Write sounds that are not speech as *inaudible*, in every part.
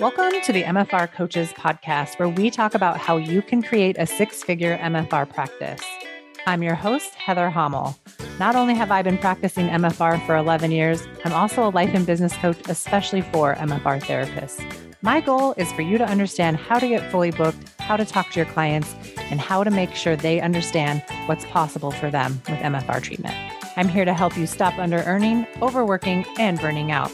Welcome to the MFR Coaches Podcast, where we talk about how you can create a six figure MFR practice. I'm your host, Heather Hommel. Not only have I been practicing MFR for 11 years, I'm also a life and business coach, especially for MFR therapists. My goal is for you to understand how to get fully booked, how to talk to your clients, and how to make sure they understand what's possible for them with MFR treatment. I'm here to help you stop under earning, overworking, and burning out.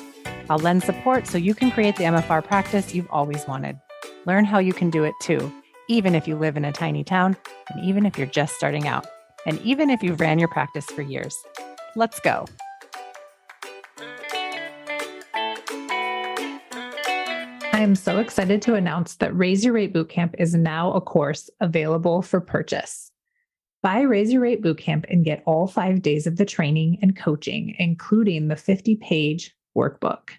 I'll lend support so you can create the MFR practice you've always wanted. Learn how you can do it too, even if you live in a tiny town, and even if you're just starting out, and even if you've ran your practice for years. Let's go. I am so excited to announce that Raise Your Rate Bootcamp is now a course available for purchase. Buy Raise Your Rate Bootcamp and get all five days of the training and coaching, including the 50 page workbook.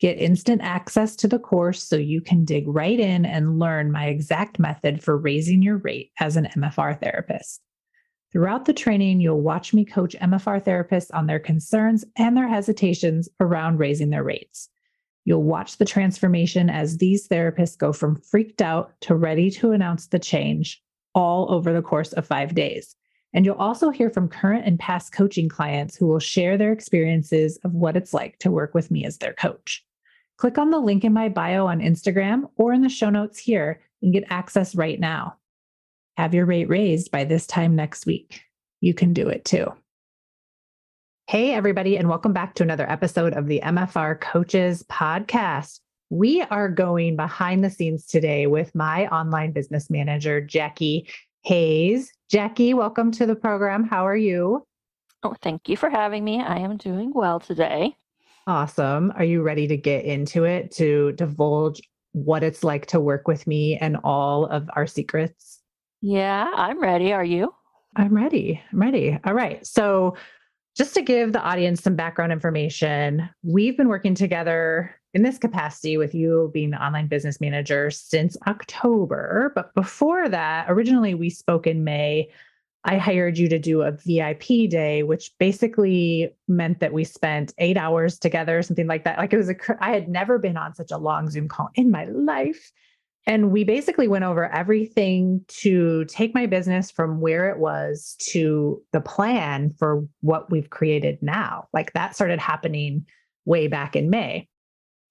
Get instant access to the course so you can dig right in and learn my exact method for raising your rate as an MFR therapist. Throughout the training, you'll watch me coach MFR therapists on their concerns and their hesitations around raising their rates. You'll watch the transformation as these therapists go from freaked out to ready to announce the change all over the course of five days. And you'll also hear from current and past coaching clients who will share their experiences of what it's like to work with me as their coach. Click on the link in my bio on Instagram or in the show notes here and get access right now. Have your rate raised by this time next week. You can do it too. Hey, everybody, and welcome back to another episode of the MFR Coaches Podcast. We are going behind the scenes today with my online business manager, Jacki Hayes. Jacki, welcome to the program. How are you? Oh, thank you for having me. I am doing well today. Awesome. Are you ready to get into it to divulge what it's like to work with me and all of our secrets? Yeah, I'm ready. Are you? I'm ready. I'm ready. All right. So, just to give the audience some background information, we've been working together in this capacity with you being the online business manager since October. But before that, originally we spoke in May. I hired you to do a VIP day, which basically meant that we spent eight hours together, something like that. Like it was a, I had never been on such a long Zoom call in my life. And we basically went over everything to take my business from where it was to the plan for what we've created now. Like that started happening way back in May.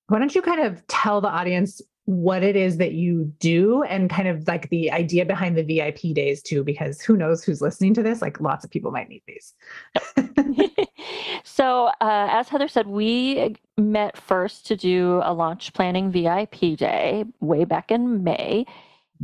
Why don't you kind of tell the audience what it is that you do and kind of like the idea behind the VIP days too, because who knows who's listening to this? Like lots of people might need these. *laughs* so, uh, as Heather said, we met first to do a launch planning VIP day way back in May.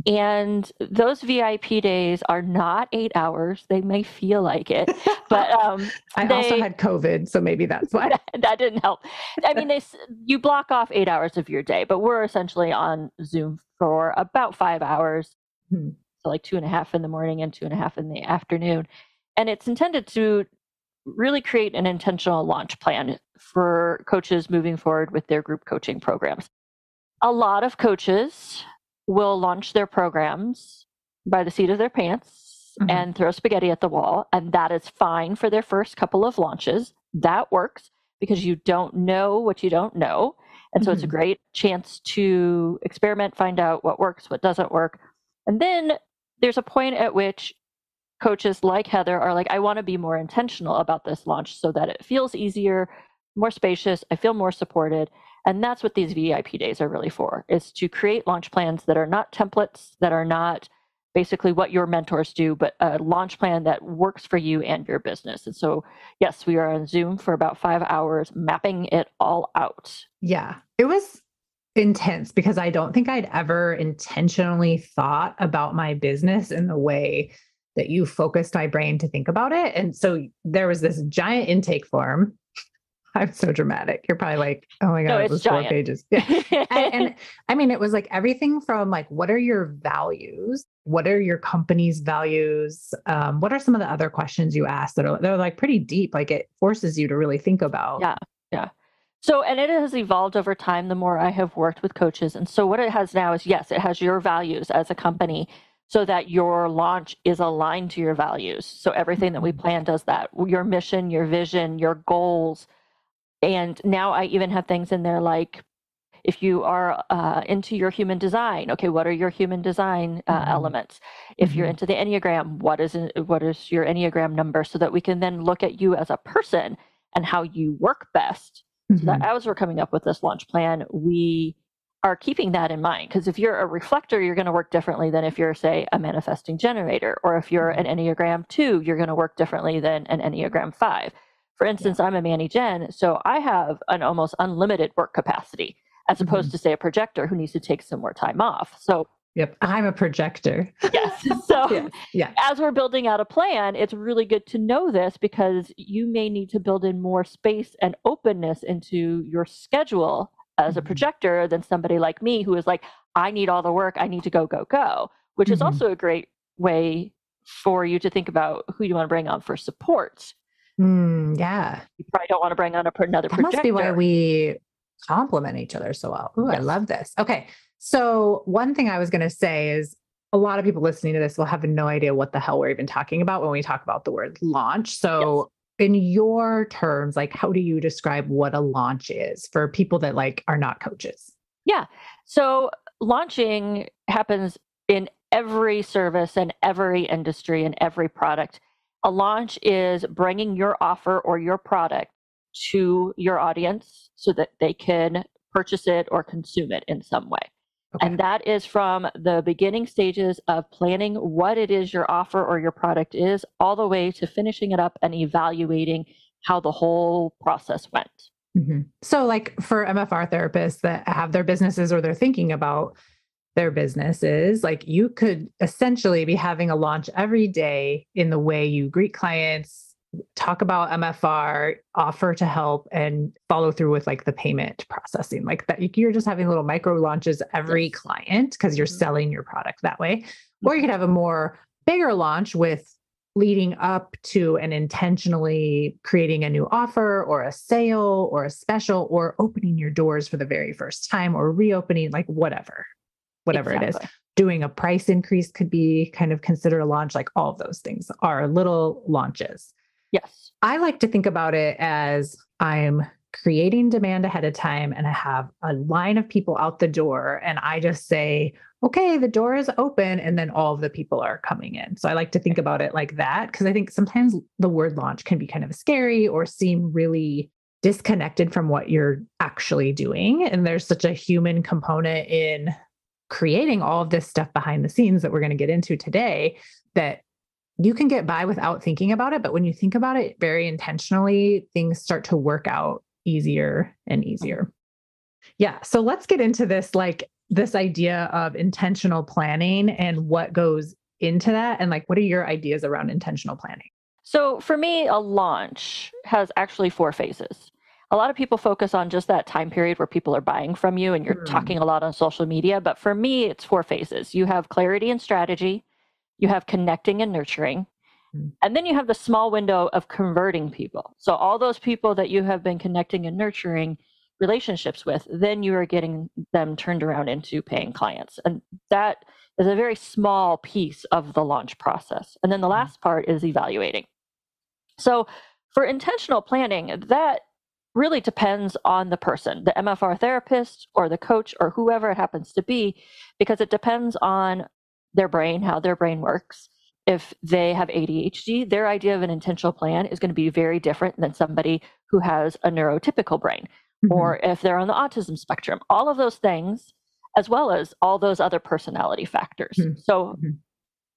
And those VIP days are not eight hours. They may feel like it, but *laughs* um, I they, also had COVID, so maybe that's why that, *laughs* that didn't help. I mean, they you block off eight hours of your day, but we're essentially on Zoom for about five hours, hmm. so like two and a half in the morning and two and a half in the afternoon, and it's intended to really create an intentional launch plan for coaches moving forward with their group coaching programs. A lot of coaches will launch their programs by the seat of their pants mm-hmm. and throw spaghetti at the wall. And that is fine for their first couple of launches. That works because you don't know what you don't know. And so mm-hmm. it's a mm-hmm. great chance to experiment, find out what works, what doesn't work. And then there's a point at which coaches like Heather are like, I want to be more intentional about this launch so that it feels easier, more spacious, I feel more supported. And that's what these VIP days are really for, is to create launch plans that are not templates, that are not basically what your mentors do, but a launch plan that works for you and your business. And so, yes, we are on Zoom for about five hours, mapping it all out. Yeah, it was intense because I don't think I'd ever intentionally thought about my business in the way that you focused my brain to think about it. And so there was this giant intake form *laughs* I'm so dramatic. You're probably like, oh my God, no, it was giant. four pages. Yeah. and, and *laughs* I mean, it was like everything from like, what are your values? What are your company's values? Um, what are some of the other questions you ask that are they're like pretty deep? Like it forces you to really think about. Yeah. Yeah. So, and it has evolved over time the more I have worked with coaches. And so, what it has now is yes, it has your values as a company so that your launch is aligned to your values. So, everything that we mm-hmm. plan does that. Your mission, your vision, your goals, and now I even have things in there like If you are uh, into your human design, okay, what are your human design uh, mm-hmm. elements? If mm-hmm. you're into the Enneagram, what is what is your Enneagram number, so that we can then look at you as a person and how you work best. Mm-hmm. So that mm-hmm. as we're coming up with this launch plan, we are keeping that in mind because if you're a reflector you're going to work differently than if you're say a manifesting generator or if you're an mm-hmm. enneagram 2 you're going to work differently than an enneagram 5 for instance yeah. i'm a manny gen so i have an almost unlimited work capacity as opposed mm-hmm. to say a projector who needs to take some more time off so Yep, I'm a projector. yes. *laughs* So, yes. Yeah. as we're building out a plan, it's really good to know this because you may need to build in more space and openness into your schedule as a mm-hmm. projector than somebody like me who is like, I need all the work, I need to go, go, go, which mm-hmm. is also a great way for you to think about who you want to bring on for support. Mm, yeah. You probably don't want to bring on a, another that projector. must be why we complement each other so well. Ooh, yes. I love this. Okay. So, one thing I was going to say is a lot of people listening to this will have no idea what the hell we're even talking about when we talk about the word launch. So, in your terms, like how do you describe what a launch is for people that like are not coaches? Yeah. So launching happens in every service and every industry and every product. A launch is bringing your offer or your product to your audience so that they can purchase it or consume it in some way. Okay. And that is from the beginning stages of planning what it is your offer or your product is, all the way to finishing it up and evaluating how the whole process went. Mm-hmm. So, like for MFR therapists that have their businesses or they're thinking about their businesses, like you could essentially be having a launch every day in the way you greet clients, talk about MFR, offer to help, and follow through with like the payment processing. Like that, you're just having little micro launches every yes. client because you're mm-hmm. selling your product that way. Or you could have a more bigger launch with leading up to and intentionally creating a new offer or a sale or a special or opening your doors for the very first time or reopening, like whatever, whatever exactly. it is. Doing a price increase could be kind of considered a launch. Like all of those things are little launches. Yes. I like to think about it as I'm creating demand ahead of time and I have a line of people out the door and I just say, okay, the door is open and then all of the people are coming in. So I like to think about it like that because I think sometimes the word launch can be kind of scary or seem really disconnected from what you're actually doing. And there's such a human component in creating all of this stuff behind the scenes that we're going to get into today that you can get by without thinking about it. But when you think about it very intentionally, things start to work out easier and easier. Yeah. So let's get into this like this idea of intentional planning and what goes into that. And like, what are your ideas around intentional planning? So for me, a launch has actually four phases. A lot of people focus on just that time period where people are buying from you and you're mm. talking a lot on social media. But for me, it's four phases. You have clarity and strategy, you have connecting and nurturing. Hmm. And then you have the small window of converting people. So, all those people that you have been connecting and nurturing relationships with, then you are getting them turned around into paying clients. And that is a very small piece of the launch process. And then the hmm. last part is evaluating. So, for intentional planning, that really depends on the person, the MFR therapist or the coach or whoever it happens to be, because it depends on their brain, how their brain works. If they have ADHD, their idea of an intentional plan is going to be very different than somebody who has a neurotypical brain. Mm-hmm. Or if they're on the autism spectrum, all of those things, as well as all those other personality factors. Mm-hmm. So mm-hmm.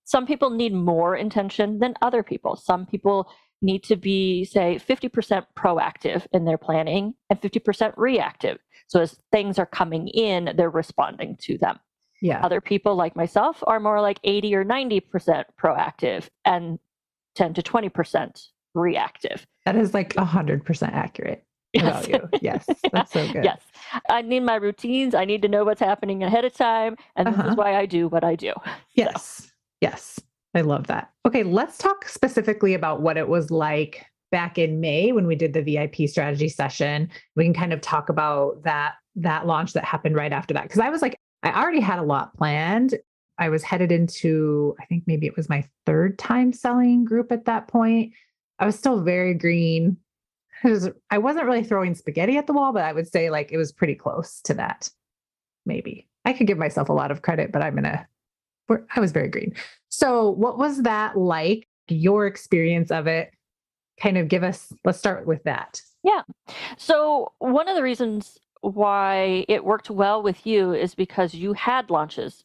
some people need more intention than other people. Some people need to be, say, 50% proactive in their planning and 50% reactive. So as things are coming in, they're responding to them. Yeah. Other people like myself are more like 80 or 90% proactive and 10 to 20% reactive. That is like 100% accurate *laughs* yes. about you. Yes. That's so good. yes. I need my routines. I need to know what's happening ahead of time. And uh-huh. this is uh-huh. why I do what I do. Yes. *laughs* So. Yes. I love that. Okay. Let's talk specifically about what it was like back in May when we did the VIP strategy session. We can kind of talk about that that launch that happened right after that because I was like I already had a lot planned. I was headed into, I think maybe it was my third time selling group at that point. I was still very green. I wasn't really throwing spaghetti at the wall, but I would say like it was pretty close to that. Maybe I could give myself a lot of credit, but I'm I was very green. So, what was that like? Your experience of it? Kind of give us. Let's start with that. Yeah. So one of the reasons why it worked well with you is because you had launches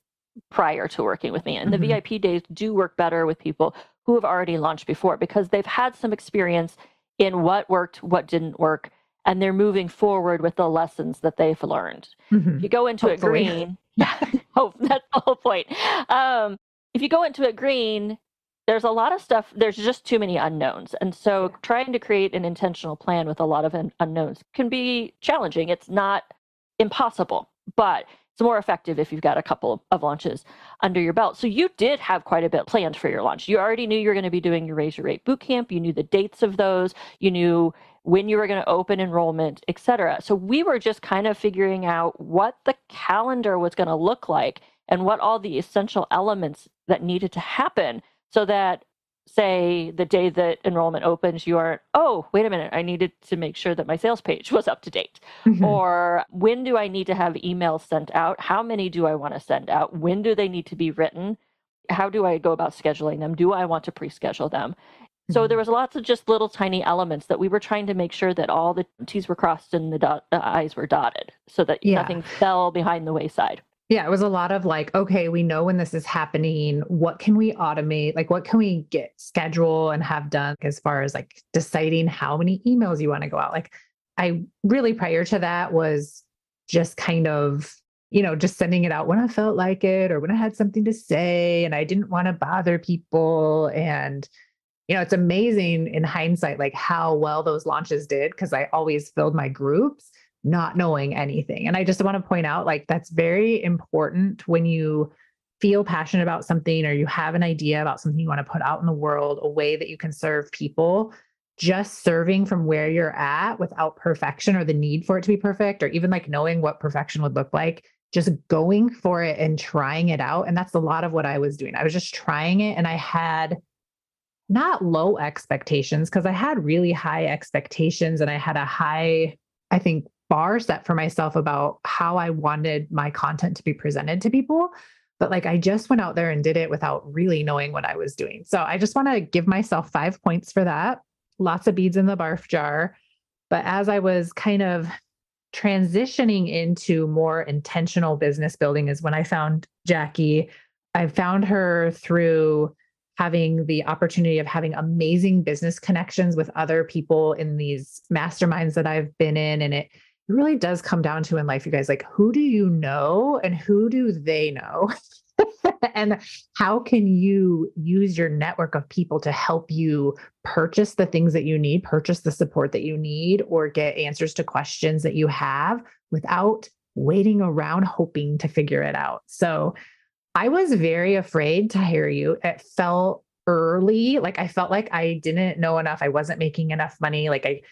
prior to working with me, and mm-hmm. the VIP days do work better with people who have already launched before because they've had some experience in what worked, what didn't work, and they're moving forward with the lessons that they've learned. Mm-hmm. If you go into Hopefully. it green, *laughs* hope that's the whole point. Um, if you go into it green, there's a lot of stuff. There's just too many unknowns, and so trying to create an intentional plan with a lot of un- unknowns can be challenging. It's not impossible, but it's more effective if you've got a couple of launches under your belt. So you did have quite a bit planned for your launch. You already knew you were going to be doing your Raise Your Rate bootcamp. You knew the dates of those. You knew when you were going to open enrollment, et cetera. So we were just kind of figuring out what the calendar was going to look like and what all the essential elements that needed to happen so that say the day that enrollment opens you aren't oh wait a minute i needed to make sure that my sales page *laughs* was up to date mm-hmm. or when do i need to have emails sent out how many do i want to send out when do they need to be written how do i go about scheduling them do i want to pre-schedule them. So mm-hmm. there was lots of just little tiny elements that we were trying to make sure that all the t's were crossed and the, dot, the i's were dotted so that yeah. nothing fell behind the wayside yeah, it was a lot of like, okay, we know when this is happening. What can we automate? Like, what can we get schedule and have done as far as like deciding how many emails you want to go out? Like, I really prior to that was just kind of, you know, just sending it out when I felt like it or when I had something to say and I didn't want to bother people. And, you know, it's amazing in hindsight, like how well those launches did because I always filled my groups not knowing anything. And I just want to point out like that's very important when you feel passionate about something or you have an idea about something you want to put out in the world, a way that you can serve people. Just serving from where you're at without perfection or the need for it to be perfect, or even like knowing what perfection would look like, just going for it and trying it out. And that's a lot of what I was doing. I was just trying it and I had not low expectations because I had really high expectations and I had a high, I think, bar set for myself about how I wanted my content to be presented to people. But like I just went out there and did it without really knowing what I was doing. So I just want to give myself five points for that. Lots of beads in the barf jar. But as I was kind of transitioning into more intentional business building, is when I found Jacki. I found her through having the opportunity of having amazing business connections with other people in these masterminds that I've been in. And it really does come down to in life, you guys, like who do you know and who do they know? *laughs* and how can you use your network of people to help you purchase the things that you need, purchase the support that you need, or get answers to questions that you have without waiting around hoping to figure it out? So I was very afraid to hire you. It felt early. Like I felt like I didn't know enough. I wasn't making enough money. Like I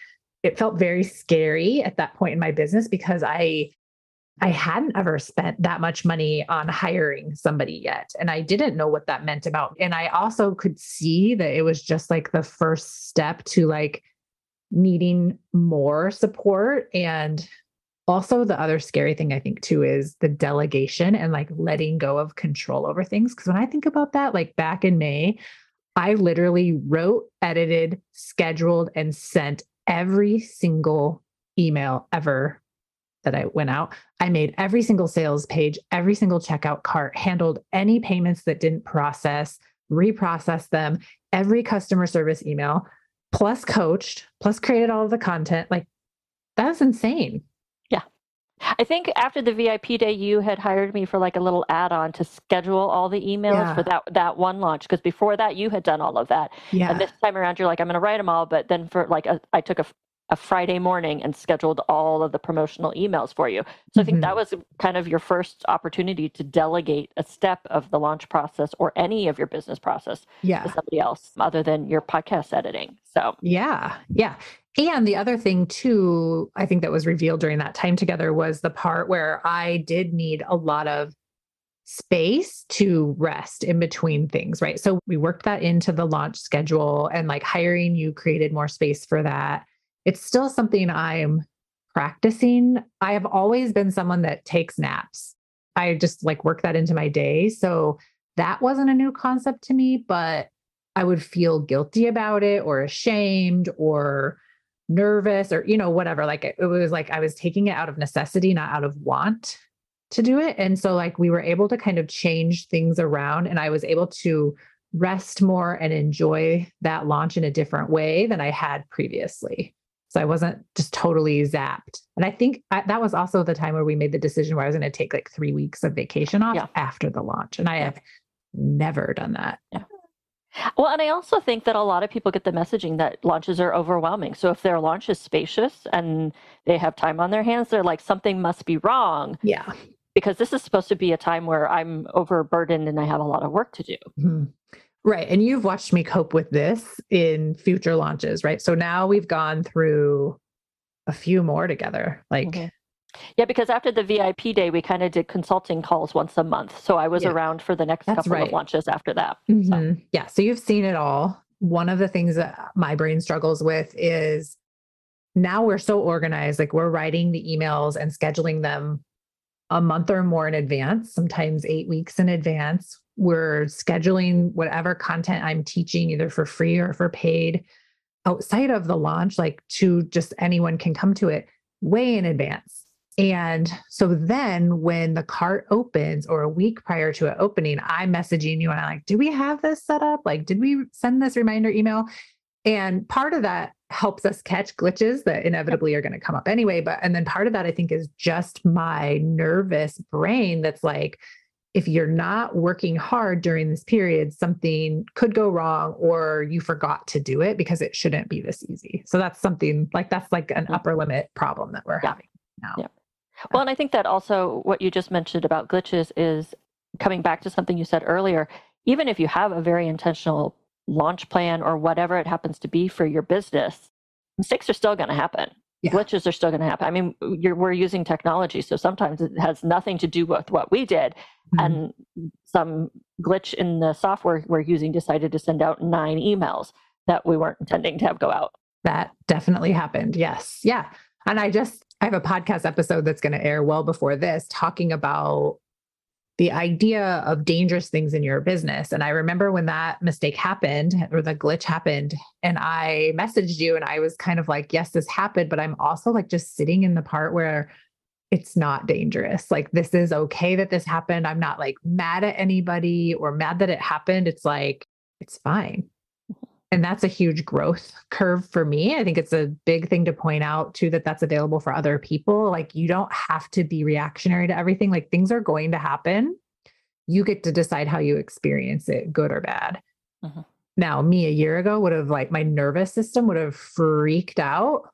it felt very scary at that point in my business because I I hadn't ever spent that much money on hiring somebody yet. And I didn't know what that meant about. And I also could see that it was just like the first step to like needing more support. And also, the other scary thing I think too is the delegation and like letting go of control over things. Cause when I think about that, like back in May, I literally wrote, edited, scheduled, and sent every single email ever that I went out. I made every single sales page, every single checkout cart, handled any payments that didn't process, reprocessed them, every customer service email, plus coached, plus created all of the content. Like that's insane. I think after the VIP day, you had hired me for like a little add-on to schedule all the emails yeah. for that that one launch. Because before that, you had done all of that. Yeah. And this time around, you're like, I'm going to write them all. But then for like, a, I took a, a Friday morning and scheduled all of the promotional emails for you. So mm-hmm. I think that mm-hmm. was kind of your first opportunity to delegate a step of the launch process or any of your business process yeah. to somebody else other than your podcast editing. So yeah, yeah. And the other thing, too, I think that was revealed during that time together was the part where I did need a lot of space to rest in between things, right? So we worked that into the launch schedule and like hiring you created more space for that. It's still something I'm practicing. I have always been someone that takes naps. I just like work that into my day. So that wasn't a new concept to me, but I would feel guilty about it or ashamed or nervous or, you know, whatever. Like it, it was like I was taking it out of necessity, not out of want to do it. And so, like, we were able to kind of change things around, and I was able to rest more and enjoy that launch in a different way than I had previously. So I wasn't just totally zapped. And I think I, that was also the time where we made the decision where I was going to take like three weeks of vacation off yeah. after the launch. And I have never done that. Yeah. Well, and I also think that a lot of people get the messaging that launches are overwhelming. So if their launch is spacious and they have time on their hands, they're like, something must be wrong. Yeah. Because this is supposed to be a time where I'm overburdened and I have a lot of work to do. Mm-hmm. Right. And you've watched me cope with this in future launches, right? So now we've gone through a few more together. Like, mm-hmm. yeah, because after the VIP day, we kind of did consulting calls once a month. So I was yeah. around for the next That's couple right. of launches after that. Mm-hmm. So. Yeah. So you've seen it all. One of the things that my brain struggles with is now we're so organized. Like we're writing the emails and scheduling them a month or more in advance, sometimes eight weeks in advance we're scheduling whatever content I'm teaching, either for free or for paid, outside of the launch, like to just anyone can come to it way in advance. And so then when the cart opens or a week prior to it opening, I'm messaging you and I'm like, do we have this set up? Like, did we send this reminder email? And part of that helps us catch glitches that inevitably are going to come up anyway. But, and then part of that I think is just my nervous brain that's like, if you're not working hard during this period, something could go wrong or you forgot to do it because it shouldn't be this easy. So that's something like that's like an mm-hmm. upper limit problem that we're yeah. having now. Yeah. Well, and I think that also what you just mentioned about glitches is coming back to something you said earlier. Even if you have a very intentional launch plan or whatever it happens to be for your business, mistakes are still going to happen yeah. glitches are still going to happen. I mean, we're using technology, so sometimes it has nothing to do with what we did, mm-hmm. and some glitch in the software we're using decided to send out nine emails that we weren't intending to have go out. That definitely happened. Yes, yeah, and I just I have a podcast episode that's going to air well before this, talking about the idea of dangerous things in your business. And I remember when that mistake happened or the glitch happened, and I messaged you and I was kind of like, yes, this happened, but I'm also like just sitting in the part where it's not dangerous. Like, this is okay that this happened. I'm not like mad at anybody or mad that it happened. It's like, it's fine and that's a huge growth curve for me. I think it's a big thing to point out too that that's available for other people. Like you don't have to be reactionary to everything. Like things are going to happen. You get to decide how you experience it good or bad. Uh-huh. now me a year ago would have like my nervous system would have freaked out.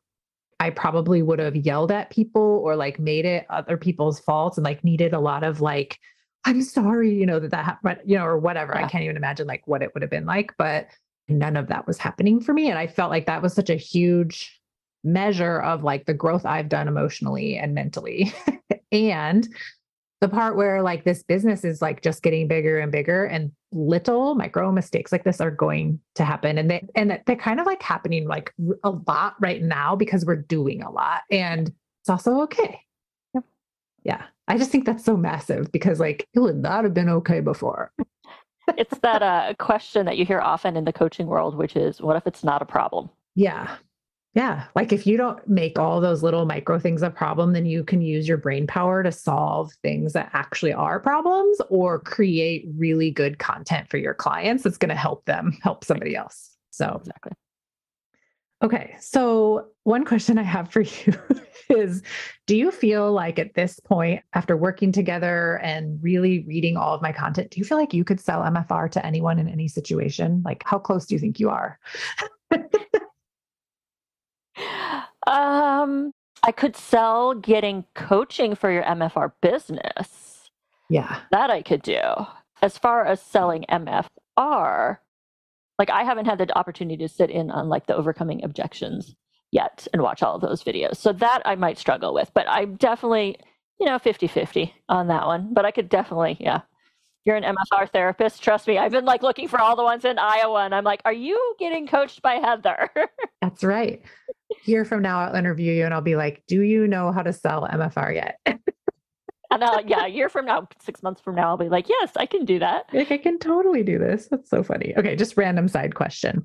I probably would have yelled at people or like made it other people's faults and like needed a lot of like i'm sorry you know that that happened you know or whatever. Yeah. i can't even imagine like what it would have been like but none of that was happening for me. And I felt like that was such a huge measure of like the growth I've done emotionally and mentally. *laughs* and the part where like this business is like just getting bigger and bigger and little micro mistakes like this are going to happen and they and they're kind of like happening like a lot right now because we're doing a lot and it's also okay yep. yeah i just think that's so massive because like it would not have been okay before it's that uh, question that you hear often in the coaching world, which is, what if it's not a problem? Yeah. Yeah. Like if you don't make all those little micro things a problem, then you can use your brain power to solve things that actually are problems or create really good content for your clients that's going to help them help somebody else. So, exactly. Okay. So, one question I have for *laughs* you is Do you feel like at this point, after working together and really reading all of my content, do you feel like you could sell MFR to anyone in any situation? Like, how close do you think you are? um, I could sell getting coaching for your MFR business. Yeah. That I could do. As far as selling MFR, like I haven't had the opportunity to sit in on like the overcoming objections yet and watch all of those videos. So that I might struggle with, but I'm definitely, you know, 50 50 on that one. But I could definitely, yeah, You're an MFR therapist. Trust me. I've been like looking for all the ones in Iowa and I'm like, are you getting coached by Heather? *laughs* That's right. Year from now, I'll interview you and I'll be like, do you know how to sell MFR yet? *laughs* and I'll, yeah, a year from now, six months from now, I'll be like, yes, I can do that. Like, I can totally do this. That's so funny. Okay, just random side question.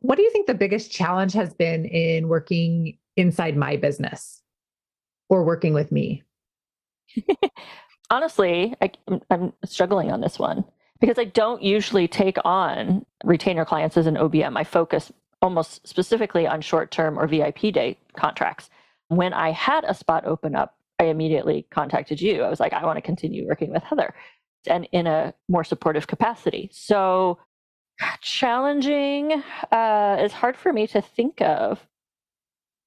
What do you think the biggest challenge has been in working inside my business or working with me? *laughs* honestly, I, I'm struggling on this one because I don't usually take on retainer clients as an OBM. I focus almost specifically on short term or VIP day contracts. When I had a spot open up, I immediately contacted you. I was like, I want to continue working with Heather and in a more supportive capacity. So challenging uh, is hard for me to think of.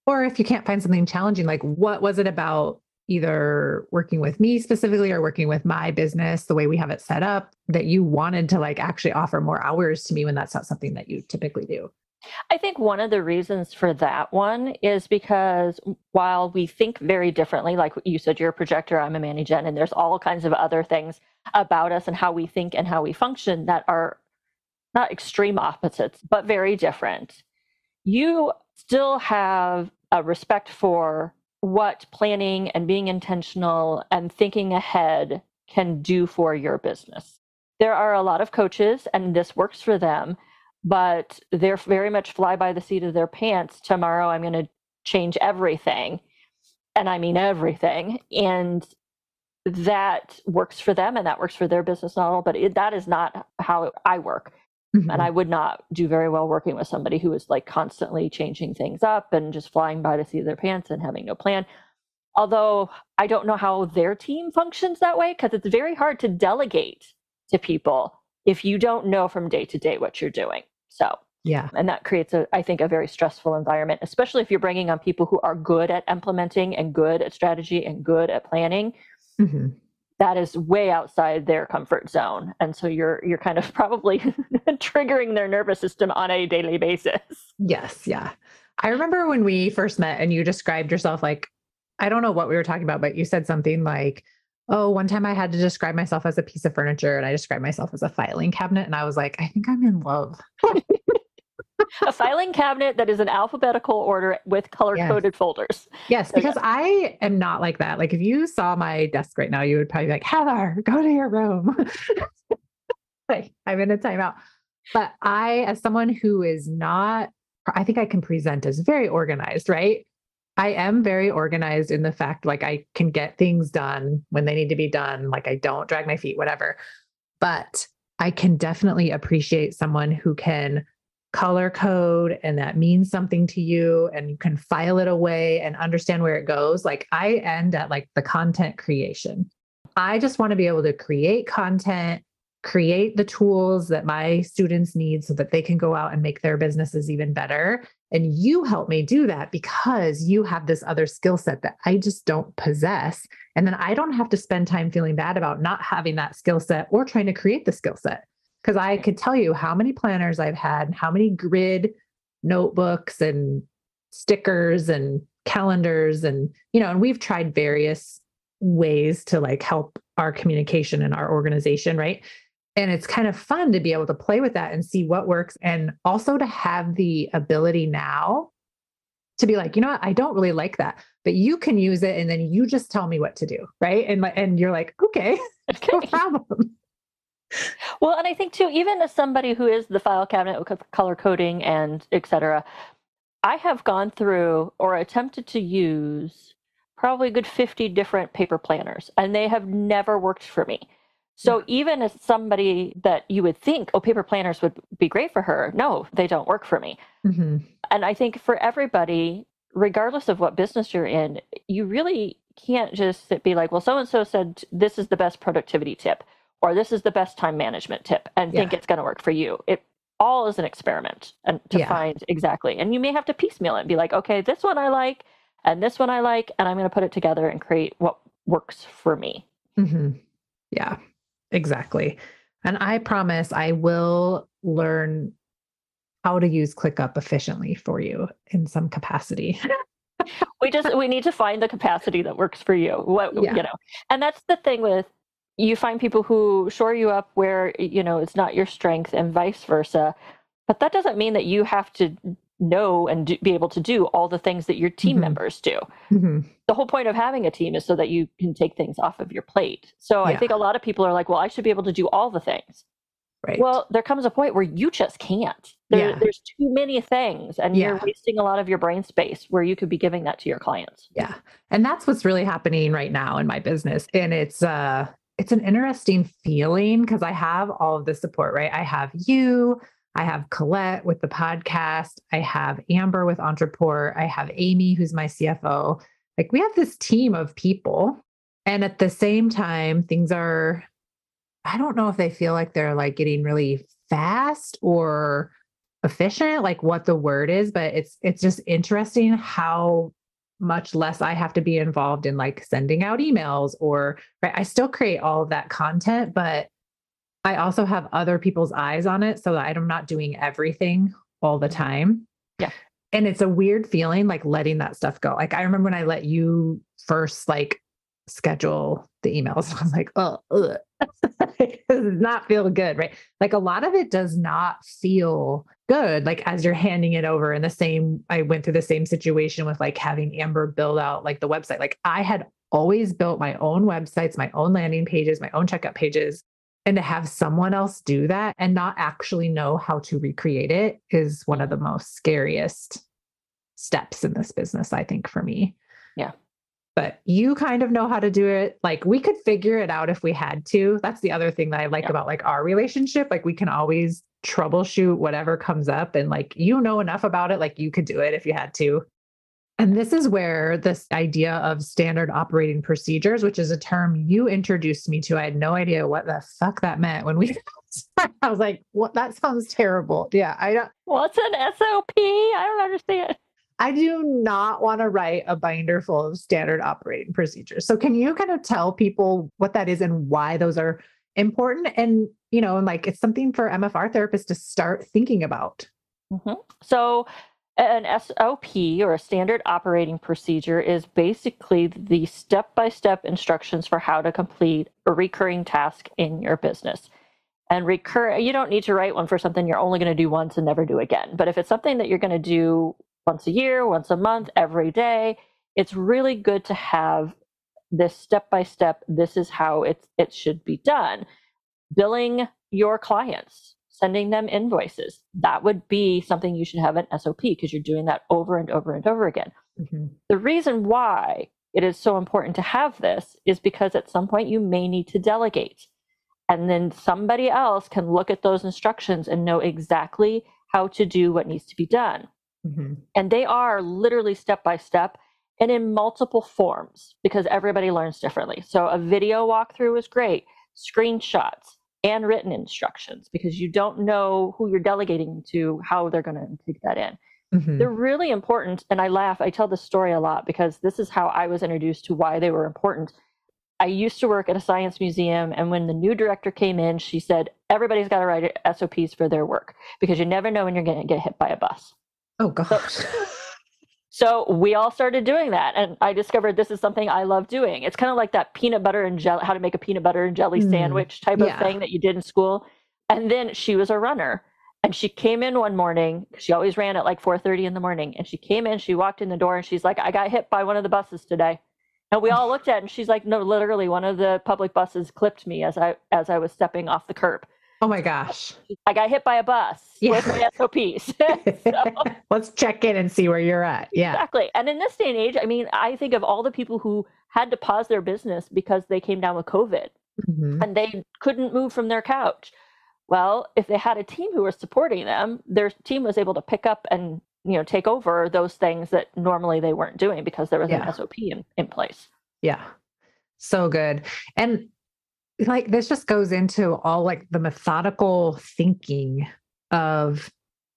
Or if you can't find something challenging, like what was it about either working with me specifically or working with my business the way we have it set up that you wanted to like actually offer more hours to me when that's not something that you typically do I think one of the reasons for that one is because while we think very differently, like you said, you're a projector, I'm a ManiGen, and there's all kinds of other things about us and how we think and how we function that are not extreme opposites, but very different. You still have a respect for what planning and being intentional and thinking ahead can do for your business. There are a lot of coaches, and this works for them, but they're very much fly by the seat of their pants. Tomorrow, I'm going to change everything. And I mean everything. And that works for them and that works for their business model, but it, that is not how I work. Mm-hmm. And I would not do very well working with somebody who is like constantly changing things up and just flying by the seat of their pants and having no plan. Although I don't know how their team functions that way because it's very hard to delegate to people if you don't know from day to day what you're doing. So, yeah. And that creates a I think a very stressful environment, especially if you're bringing on people who are good at implementing and good at strategy and good at planning. Mm-hmm that is way outside their comfort zone and so you're you're kind of *laughs* probably *laughs* triggering their nervous system on a daily basis yes yeah i remember when we first met and you described yourself like i don't know what we were talking about but you said something like oh one time i had to describe myself as a piece of furniture and i described myself as a filing cabinet and i was like i think i'm in love *laughs* a filing cabinet that is in alphabetical order with color coded yes. folders. Yes, because so, I am not like that. Like if you saw my desk right now, you would probably be like, Heather, go to your room. *laughs* like I'm in a timeout. But I, as someone who is not, I think I can present as very organized, right? I am very organized in the fact like I can get things done when they need to be done. Like I don't drag my feet, whatever. But I can definitely appreciate someone who can color code and that means something to you and you can file it away and understand where it goes like i end at like the content creation i just want to be able to create content create the tools that my students need so that they can go out and make their businesses even better and you help me do that because you have this other skill set that i just don't possess. And then i don't have to spend time feeling bad about not having that skill set or trying to create the skill set. Because I could tell you how many planners I've had, how many grid notebooks and stickers and calendars and you know and we've tried various ways to like help our communication and our organization right and it's kind of fun to be able to play with that and see what works and also to have the ability now to be like you know what i don't really like that but you can use it and then you just tell me what to do right and and you're like okay, *laughs* okay. no problem well, and I think too, even as somebody who is the file cabinet with color coding and etc., I have gone through or attempted to use probably a good 50 different paper planners, and they have never worked for me. So even as somebody that you would think, oh, paper planners would be great for her, no, they don't work for me. Mm-hmm. And I think for everybody, regardless of what business you're in, you really can't just be like, well, so and so said this is the best productivity tip or this is the best time management tip and yeah. think it's going to work for you. It all is an experiment and to yeah. find exactly. And you may have to piecemeal it and be like, okay, this one I like and this one I like, and I'm going to put it together and create what works for me. Mm-hmm. Yeah, exactly. And I promise I will learn how to use ClickUp efficiently for you in some capacity. *laughs* we just we need to find the capacity that works for you. What yeah. you know. And that's the thing with you find people who shore you up where you know it's not your strength and vice versa but that doesn't mean that you have to know and do, be able to do all the things that your team mm-hmm. members do mm-hmm. the whole point of having a team is so that you can take things off of your plate so yeah. i think a lot of people are like well i should be able to do all the things Right. Well, there comes a point where you just can't. There, yeah. There's too many things, and yeah. you're wasting a lot of your brain space where you could be giving that to your clients. Yeah, and that's what's really happening right now in my business, and it's uh, it's an interesting feeling because I have all of the support, right? I have you, I have Colette with the podcast, I have Amber with Entreport, I have Amy, who's my CFO. Like we have this team of people. And at the same time, things are, I don't know if they feel like they're like getting really fast or efficient, like what the word is, but it's it's just interesting how much less I have to be involved in like sending out emails or right. I still create all of that content, but I also have other people's eyes on it so that I'm not doing everything all the mm-hmm. time. Yeah. And it's a weird feeling like letting that stuff go. Like I remember when I let you first like schedule the emails. *laughs* I was like, oh, *laughs* it does not feel good, right? Like a lot of it does not feel good. Like as you're handing it over in the same, I went through the same situation with like having Amber build out like the website. Like I had always built my own websites, my own landing pages, my own checkout pages. And to have someone else do that and not actually know how to recreate it is one of the most scariest steps in this business, I think, for me. Yeah but you kind of know how to do it. Like we could figure it out if we had to. That's the other thing that I like yeah. about like our relationship. Like we can always troubleshoot whatever comes up and like you know enough about it like you could do it if you had to. And this is where this idea of standard operating procedures, which is a term you introduced me to, I had no idea what the fuck that meant when we *laughs* I was like, what that sounds terrible. Yeah, I don't What's an SOP? I don't understand. I do not want to write a binder full of standard operating procedures. So can you kind of tell people what that is and why those are important? And, you know, and like it's something for MFR therapists to start thinking about. Mm-hmm. So an SOP or a standard operating procedure is basically the step by step instructions for how to complete a recurring task in your business. And recur, you don't need to write one for something you're only going to do once and never do again. But if it's something that you're going to do once a year, once a month, every day. It's really good to have this step by step. This is how it, it should be done. Billing your clients, sending them invoices. That would be something you should have an SOP because you're doing that over and over and over again. Mm-hmm. The reason why it is so important to have this is because at some point you may need to delegate. And then somebody else can look at those instructions and know exactly how to do what needs to be done. Mm-hmm. And they are literally step by step and in multiple forms because everybody learns differently. So a video walkthrough is great, screenshots and written instructions because you don't know who you're delegating to, how they're going to take that in. Mm-hmm. They're really important. And I laugh, I tell this story a lot because this is how I was introduced to why they were important. I used to work at a science museum, and when the new director came in, she said, Everybody's got to write SOPs for their work because you never know when you're going to get hit by a bus. Oh gosh. So, *laughs* so, we all started doing that, and I discovered this is something I love doing. It's kind of like that peanut butter and jelly, how to make a peanut butter and jelly mm, sandwich type yeah. of thing that you did in school. And then she was a runner, and she came in one morning. She always ran at like 4:30 in the morning, and she came in. She walked in the door, and she's like, "I got hit by one of the buses today." And we all looked at, it, and she's like, "No, literally, one of the public buses clipped me as I as I was stepping off the curb." Oh my gosh. I got hit by a bus yeah. with my SOPs. *laughs* so, *laughs* Let's check in and see where you're at. Yeah. Exactly. And in this day and age, I mean, I think of all the people who had to pause their business because they came down with COVID mm-hmm. and they couldn't move from their couch. Well, if they had a team who was supporting them, their team was able to pick up and you know take over those things that normally they weren't doing because there was yeah. an SOP in, in place. Yeah. So good. And like this just goes into all like the methodical thinking of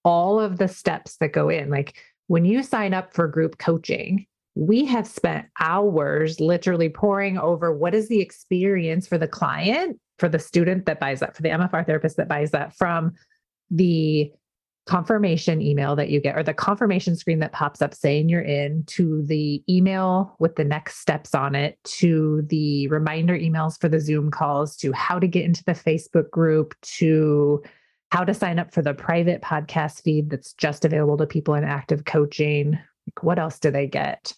all of the steps that go in. Like when you sign up for group coaching, we have spent hours literally poring over what is the experience for the client, for the student that buys that, for the MFR therapist that buys that, from the confirmation email that you get or the confirmation screen that pops up saying you're in to the email with the next steps on it to the reminder emails for the Zoom calls to how to get into the Facebook group to how to sign up for the private podcast feed that's just available to people in active coaching. Like what else do they get?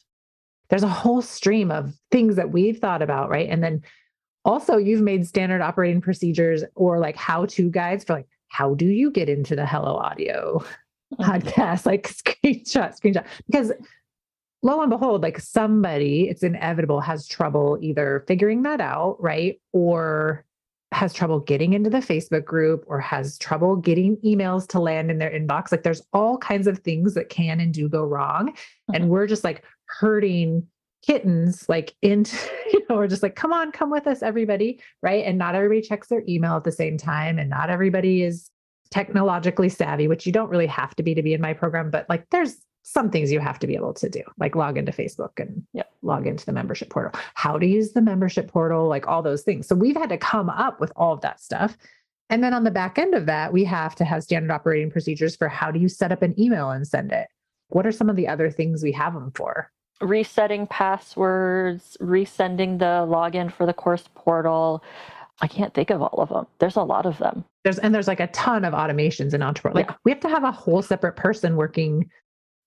There's a whole stream of things that we've thought about, right? And then also you've made standard operating procedures or like how to guides for like how do you get into the Hello Audio *laughs* mm-hmm. podcast? Like *laughs* screenshot, screenshot. Because lo and behold, like somebody, it's inevitable, has trouble either figuring that out, right? Or has trouble getting into the Facebook group or has trouble getting emails to land in their inbox. Like there's all kinds of things that can and do go wrong. Mm-hmm. And we're just like hurting kittens like into *laughs* you know we're just like come on come with us everybody right? And not everybody checks their email at the same time and not everybody is technologically savvy which you don't really have to be to be in my program but like there's some things you have to be able to do like log into facebook and yep. log into the membership portal. How to use the membership portal like all those things. So we've had to come up with all of that stuff. And then on the back end of that we have to have standard operating procedures for how do you set up an email and send it? What are some of the other things we have them for resetting passwords, resending the login for the course portal. I can't think of all of them. There's a lot of them. There's and there's like a ton of automations in Ontraport. Like yeah. we have to have a whole separate person working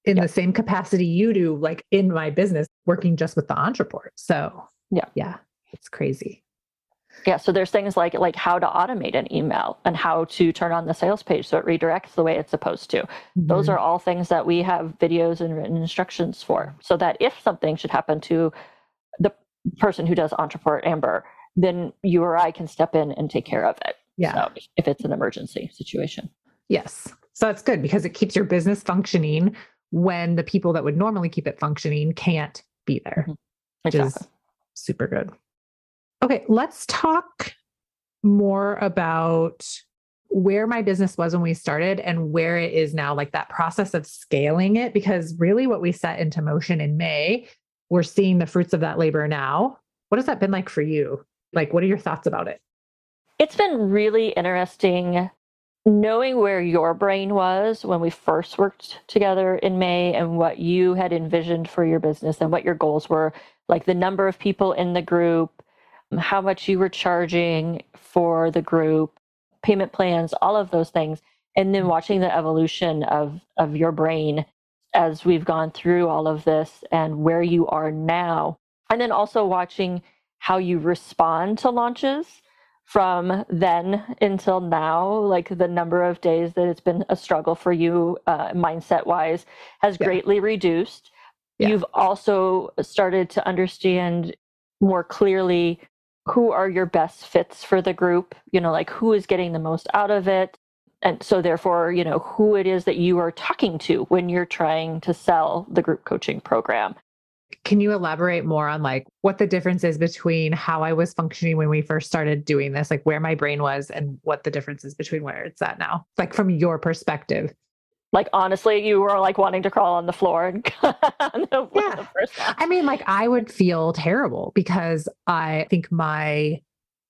in yeah. the same capacity you do, like in my business, working just with the Ontraport. So yeah, yeah, it's crazy. Yeah, so there's things like like how to automate an email and how to turn on the sales page so it redirects the way it's supposed to. Mm-hmm. Those are all things that we have videos and written instructions for so that if something should happen to the person who does Ontraport Amber, then you or I can step in and take care of it. Yeah. So if it's an emergency situation. Yes. So it's good because it keeps your business functioning when the people that would normally keep it functioning can't be there, mm-hmm. which exactly. is super good. Okay, let's talk more about where my business was when we started and where it is now, like that process of scaling it. Because really, what we set into motion in May, we're seeing the fruits of that labor now. What has that been like for you? Like, what are your thoughts about it? It's been really interesting knowing where your brain was when we first worked together in May and what you had envisioned for your business and what your goals were, like the number of people in the group, how much you were charging for the group, payment plans, all of those things. And then watching the evolution of, of your brain as we've gone through all of this and where you are now. And then also watching how you respond to launches from then until now, like the number of days that it's been a struggle for you, uh, mindset wise, has yeah. greatly reduced. Yeah. You've also started to understand more clearly who are your best fits for the group, you know, like who is getting the most out of it. And so, therefore, you know, who it is that you are talking to when you're trying to sell the group coaching program. Can you elaborate more on like what the difference is between how I was functioning when we first started doing this, like where my brain was and what the difference is between where it's at now, like from your perspective? Like honestly you were like wanting to crawl on the floor and *laughs* the, yeah. i mean like i would feel terrible because i think my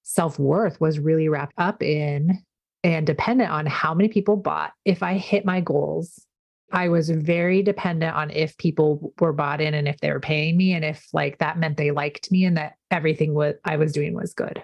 self-worth was really wrapped up in and dependent on how many people bought. If i hit my goals i was very dependent on if people were bought in and if they were paying me and if like that meant they liked me and that everything what i was doing was good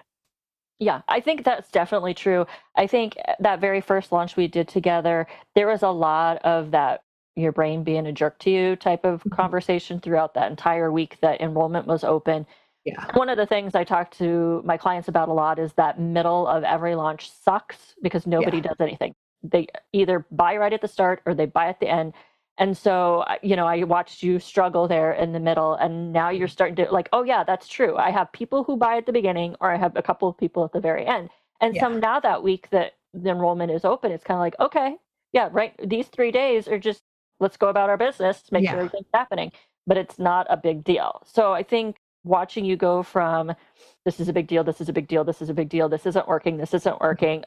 yeah, I think that's definitely true. I think eh, that very first launch we did together, there was a lot of that your brain being a jerk to you type of mm-hmm. conversation throughout that entire week that enrollment was open. Yeah. One of the things I talk to my clients about a lot is that middle of every launch sucks because nobody yeah. does anything. They either buy right at the start or they buy at the end. And so, uh, you know, I watched you struggle there in the middle, and now you're mm-hmm. starting to like, oh, yeah, that's true. I have people who buy at the beginning, or I have a couple of people at the very end. And yeah. so now that week that the enrollment is open, it's kind of like, okay, yeah, right. These three days are just let's go about our business, make yeah. sure everything's happening. But it's not a big deal. So I think watching you go from this is a big deal, this is a big deal, this is a big deal, this isn't working, this isn't mm-hmm. working,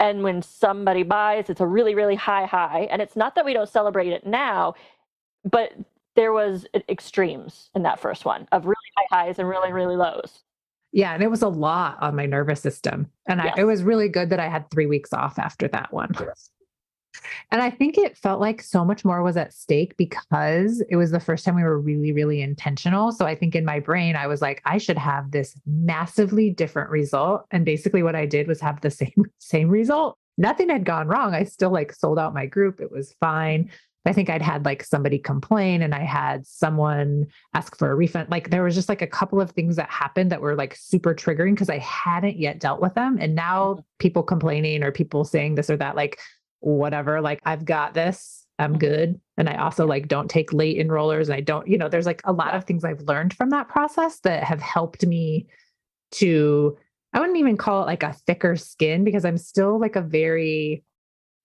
and when somebody buys, it's a really, really high high. And it's not that we don't celebrate it now, but there was extremes in that first one of really high highs and really, really lows. Yeah, and it was a lot on my nervous system. And yes. I, it was really good that I had three weeks off after that one. And I think it felt like so much more was at stake because it was the first time we were really, really intentional. So I think in my brain, I was like, I should have this massively different result. And basically what I did was have the *laughs* same, same result. Nothing had gone wrong. I still like sold out my group. It was fine. I think I'd had like somebody complain and I had someone ask for a refund. Like there was just like a couple of things that happened that were like super triggering because I hadn't yet dealt with them. And now mm-hmm. people complaining or people saying this or that, like whatever, like I've got this, I'm good. And I also like don't take late enrollers. And I don't, you know, there's like a lot of things I've learned from that process that have helped me to, I wouldn't even call it like a thicker skin because I'm still like a very,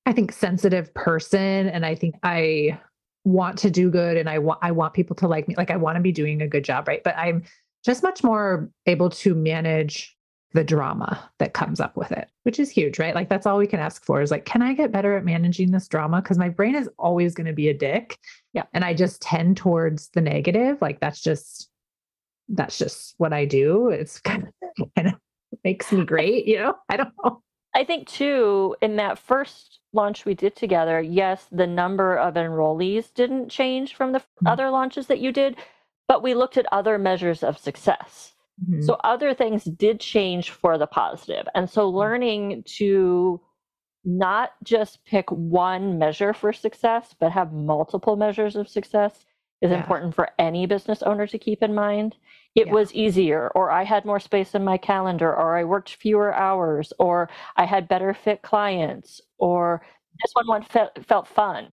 I think sensitive person. And I think I want to do good and I want I want people to like me. Like I want to be doing a good job, right? But I'm just much more able to manage the drama that comes up with it, which is huge, right? Like that's all we can ask for is like, can I get better at managing this drama? Because my brain is always going to be a dick. Yeah. And I just tend towards the negative. Like that's just that's just what I do. It's kind of *laughs* kind of makes me great, you know? I don't know. I think too, in that first launch we did together, yes, the number of enrollees didn't change from the mm-hmm. other launches that you did, but we looked at other measures of success. Mm-hmm. So other things did change for the positive. And so mm-hmm. learning to not just pick one measure for success, but have multiple measures of success is yeah. important for any business owner to keep in mind. It yeah. was easier, or I had more space in my calendar, or I worked fewer hours, or I had better fit clients, or this one felt, felt fun.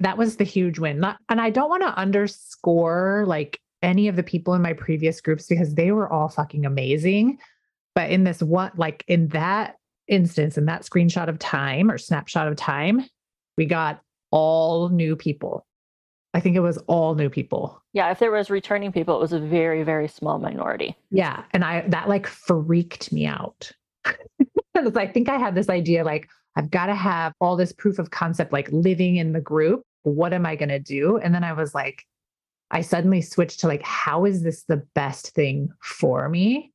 That was the huge win. Not, and I don't want to underscore like any of the people in my previous groups because they were all fucking amazing. But in this one, like in that instance, in that screenshot of time or snapshot of time, we got all new people. I think it was all new people. Yeah, if there was returning people, it was a very, very small minority. Yeah. And I that like freaked me out. *laughs* I think I had this idea like, I've got to have all this proof of concept, like living in the group. What am I going to do? And then I was like, I suddenly switched to like, how is this the best thing for me?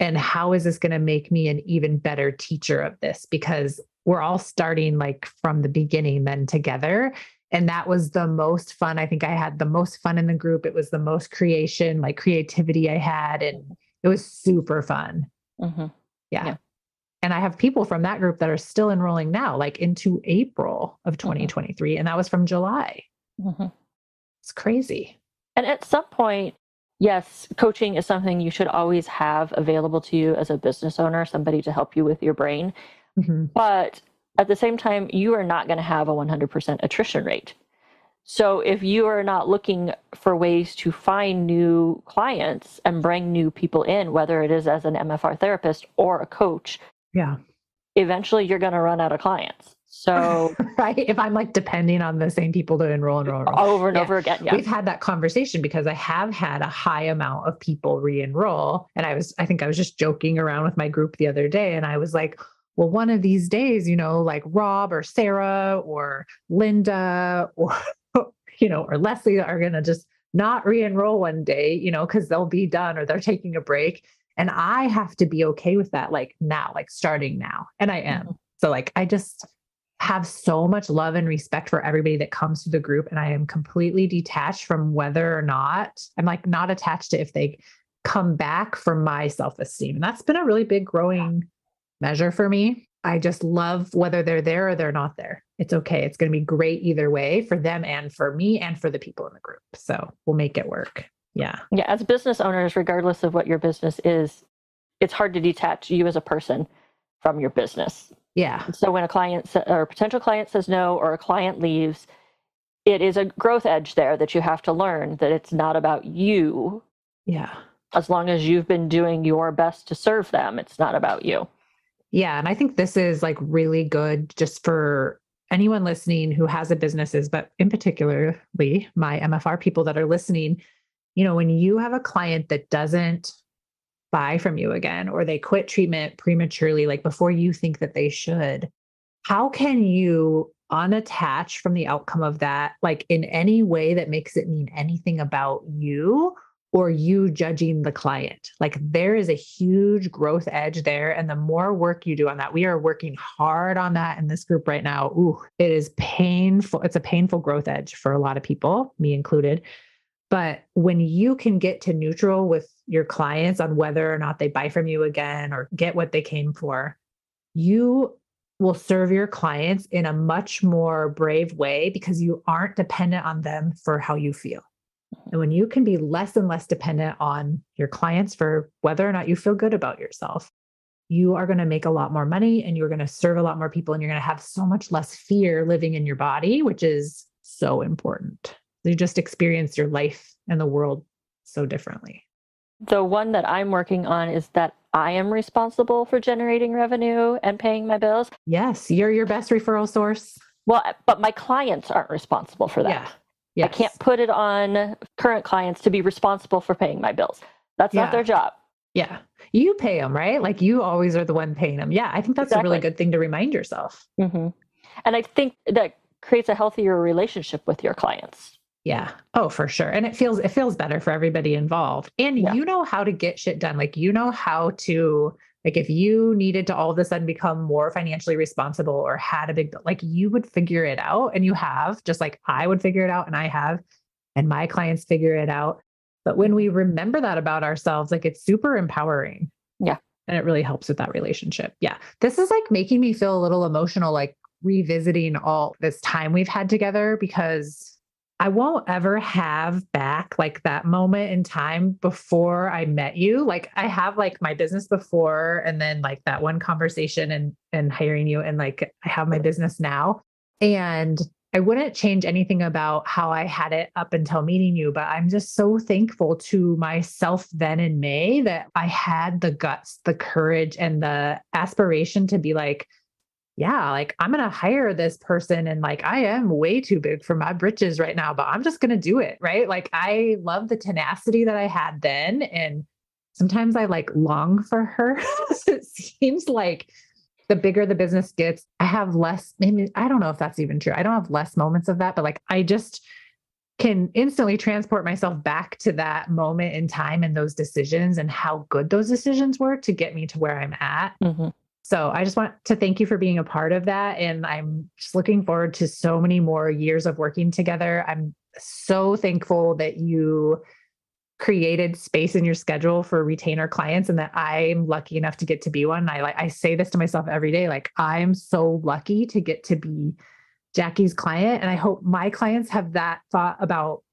And how is this going to make me an even better teacher of this? Because we're all starting like from the beginning then together. And that was the most fun. I think I had the most fun in the group. It was the most creation, like creativity I had. And it was super fun. Mm-hmm. Yeah. yeah. And I have people from that group that are still enrolling now, like into April of 2023. Mm-hmm. And that was from July. Mm-hmm. It's crazy. And at some point, yes, coaching is something you should always have available to you as a business owner, somebody to help you with your brain. Mm-hmm. But at the same time, you are not going to have a 100% attrition rate. So if you are not looking for ways to find new clients and bring new people in, whether it is as an MFR therapist or a coach, yeah, eventually you're going to run out of clients. So, *laughs* right, if I'm like depending on the same people to enroll, enroll, enroll. over and yeah. over again, yeah. We've had that conversation because I have had a high amount of people re-enroll, and I was, I think I was just joking around with my group the other day, and I was like, well, one of these days, you know, like Rob or Sarah or Linda or *laughs* you know or Leslie are gonna just not re-enroll one day, you know, because they'll be done or they're taking a break. And I have to be okay with that, like now, like starting now. And I am. Mm-hmm. So, like, I just, have so much love and respect for everybody that comes to the group and I am completely detached from whether or not I'm like not attached to if they come back for my self-esteem. And that's been a really big growing measure for me. I just love whether they're there or they're not there. It's okay. It's going to be great either way for them and for me and for the people in the group. So we'll make it work. Yeah. Yeah. As business owners, regardless of what your business is, it's hard to detach you as a person from your business. Yeah. So when a client sa- or a potential client says no or a client leaves, it is a growth edge there that you have to learn that it's not about you. Yeah. As long as you've been doing your best to serve them, it's not about you. Yeah. And I think this is like really good just for anyone listening who has a businesses, but in particularly my MFR people that are listening. You know, when you have a client that doesn't buy from you again or they quit treatment prematurely, like before you think that they should, how can you unattach from the outcome of that, like in any way that makes it mean anything about you? or you judging the client. Like there is a huge growth edge there. And the more work you do on that, we are working hard on that in this group right now. Ooh, it is painful. It's a painful growth edge for a lot of people, me included. But when you can get to neutral with your clients on whether or not they buy from you again or get what they came for, you will serve your clients in a much more brave way because you aren't dependent on them for how you feel. Mm-hmm. And when you can be less and less dependent on your clients for whether or not you feel good about yourself, you are going to make a lot more money and you're going to serve a lot more people and you're going to have so much less fear living in your body, which is so important. You just experience your life and the world so differently. The one that I'm working on is that I am responsible for generating revenue and paying my bills. Yes, you're your best referral source. Well, but my clients aren't responsible for that. Yeah. Yes. I can't put it on current clients to be responsible for paying my bills. That's yeah. not their job. Yeah. You pay them, right? Like you always are the one paying them. Yeah. I think that's exactly. a really good thing to remind yourself. Mm-hmm. And I think that creates a healthier relationship with your clients. Yeah. Oh, for sure. And it feels it feels better for everybody involved. And yeah. you know how to get shit done. Like you know how to like if you needed to all of a sudden become more financially responsible or had a big like you would figure it out and you have just like I would figure it out and I have and my clients figure it out. But when we remember that about ourselves, like it's super empowering. Yeah. And it really helps with that relationship. Yeah. This is like making me feel a little emotional, like revisiting all this time we've had together because I won't ever have back like that moment in time before I met you. Like I have like my business before and then like that one conversation and and hiring you and like I have my business now. And I wouldn't change anything about how I had it up until meeting you, but I'm just so thankful to myself then in May that I had the guts, the courage, and the aspiration to be like, yeah, like I'm going to hire this person and like I am way too big for my britches right now, but I'm just going to do it. Right. Like I love the tenacity that I had then. And sometimes I like long for her. *laughs* it seems like the bigger the business gets, I have less, maybe, I don't know if that's even true. I don't have less moments of that, but like I just, can instantly transport myself back to that moment in time and those decisions and how good those decisions were to get me to where I'm at. Mm-hmm. So I just want to thank you for being a part of that. And I'm just looking forward to so many more years of working together. I'm so thankful that you created space in your schedule for retainer clients and that I'm lucky enough to get to be one. I like I say this to myself every day like I'm so lucky to get to be Jacki's client and I hope my clients have that thought about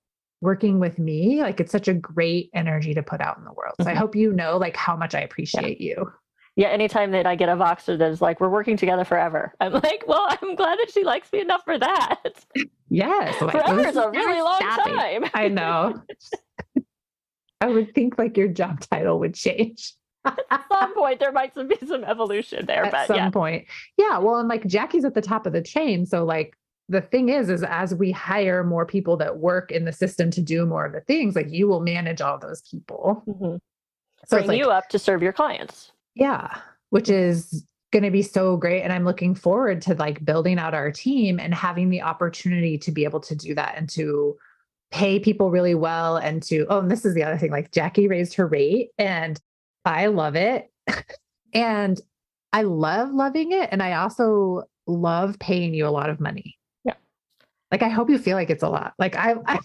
working with me. Like it's such a great energy to put out in the world. So mm-hmm. I hope you know like how much I appreciate yeah. you yeah, anytime that I get a Voxer that is like, we're working together forever, I'm like, well, I'm glad that she likes me enough for that. Yes. Like, forever is a really long time. I know. I would think like your job title would change. at some point, there might be some evolution there. At some yeah. point. Yeah. Well, and like Jacki's at the top of the chain. So, like, the thing is, is as we hire more people that work in the system to do more of the things, like you will manage all those people. Mm-hmm. So Bring like, you up to serve your clients. Yeah, which is going to be so great and I'm looking forward to like building out our team and having the opportunity to be able to do that and to pay people really well and to oh and this is the other thing like Jacki raised her rate and I love it. *laughs* and I love loving it and I also love paying you a lot of money. Yeah. Like I hope you feel like it's a lot. Like I, I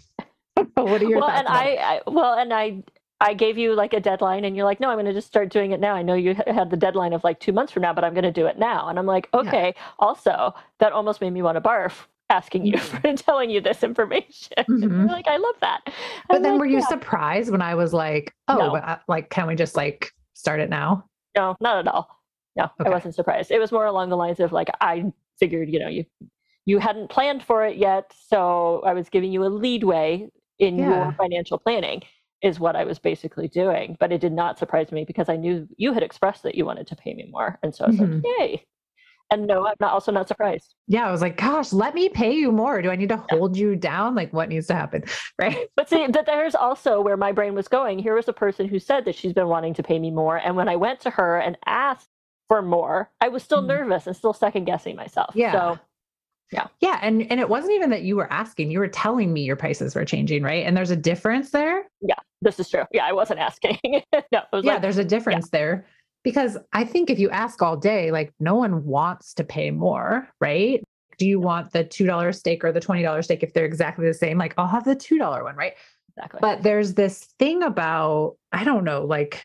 *laughs* what are your well, and I, I, well, and I I gave you like a deadline and you're like, no, I'm going to just start doing it now. I know you had the deadline of like two months from now, but I'm going to do it now. And I'm like, okay. Yeah. Also, that almost made me want to barf asking you mm-hmm. *laughs* for telling you this information. Mm-hmm. like, I love that. But I'm then like, were you yeah. surprised when I was like, oh, no. Uh, like, can we just like start it now? No, not at all. No, okay. I wasn't surprised. It was more along the lines of like, I figured, you know, you, you hadn't planned for it yet. So I was giving you a leadway in yeah. your financial planning is what I was basically doing. But it did not surprise me because I knew you had expressed that you wanted to pay me more. And so I was mm-hmm. like, yay. And no, I'm not also not surprised. Yeah, I was like, gosh, let me pay you more. Do I need to hold you down? Like, what needs to happen? *laughs* Right. *laughs* But see, that there's also where my brain was going. Here was a person who said that she's been wanting to pay me more. And when I went to her and asked for more, I was still mm-hmm. nervous and still second guessing myself. Yeah. So yeah. Yeah. And and it wasn't even that you were asking, you were telling me your prices were changing, right? And there's a difference there. Yeah. This is true. Yeah, I wasn't asking. *laughs* no, yeah, like, there's a difference yeah. there because I think if you ask all day, like no one wants to pay more, right? Do you want the $2 steak or the $20 steak if they're exactly the same? Like, I'll have the $2 one, right? Exactly. But there's this thing about, I don't know, like,